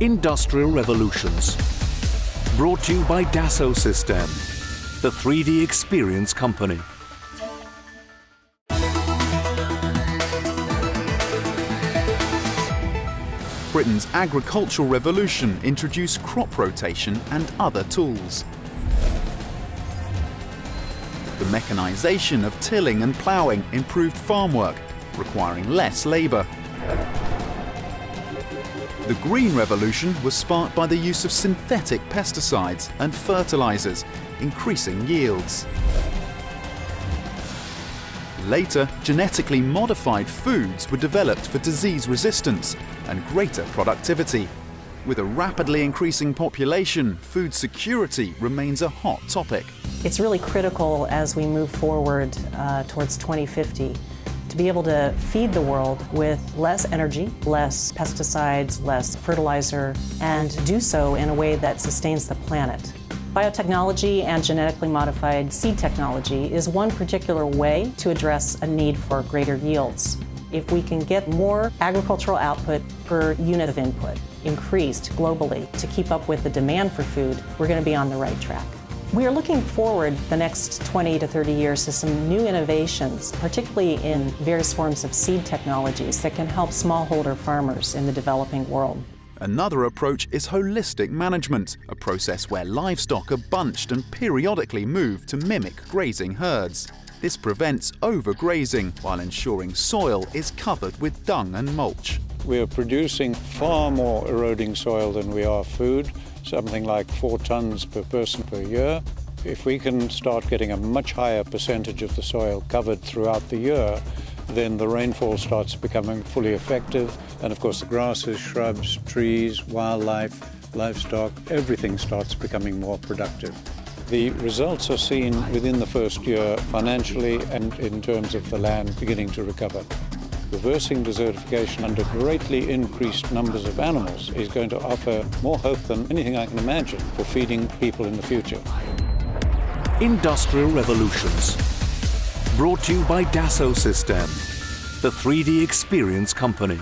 Industrial Revolutions. Brought to you by Dassault Systèmes, the 3D Experience Company. Britain's agricultural revolution introduced crop rotation and other tools. The mechanisation of tilling and ploughing improved farm work, requiring less labour. The green revolution was sparked by the use of synthetic pesticides and fertilisers, increasing yields. Later, genetically modified foods were developed for disease resistance and greater productivity. With a rapidly increasing population, food security remains a hot topic. It's really critical as we move forward uh, towards 2050 be able to feed the world with less energy, less pesticides, less fertilizer, and do so in a way that sustains the planet. Biotechnology and genetically modified seed technology is one particular way to address a need for greater yields. If we can get more agricultural output per unit of input increased globally to keep up with the demand for food, we're going to be on the right track. We are looking forward the next 20 to 30 years to some new innovations, particularly in various forms of seed technologies that can help smallholder farmers in the developing world. Another approach is holistic management, a process where livestock are bunched and periodically moved to mimic grazing herds. This prevents overgrazing while ensuring soil is covered with dung and mulch. We are producing far more eroding soil than we are food, something like four tons per person per year. If we can start getting a much higher percentage of the soil covered throughout the year, then the rainfall starts becoming fully effective. And of course, the grasses, shrubs, trees, wildlife, livestock, everything starts becoming more productive. The results are seen within the first year financially and in terms of the land beginning to recover. Reversing desertification under greatly increased numbers of animals is going to offer more hope than anything I can imagine for feeding people in the future. Industrial Revolutions. Brought to you by Dassault Systèmes, the 3D Experience Company.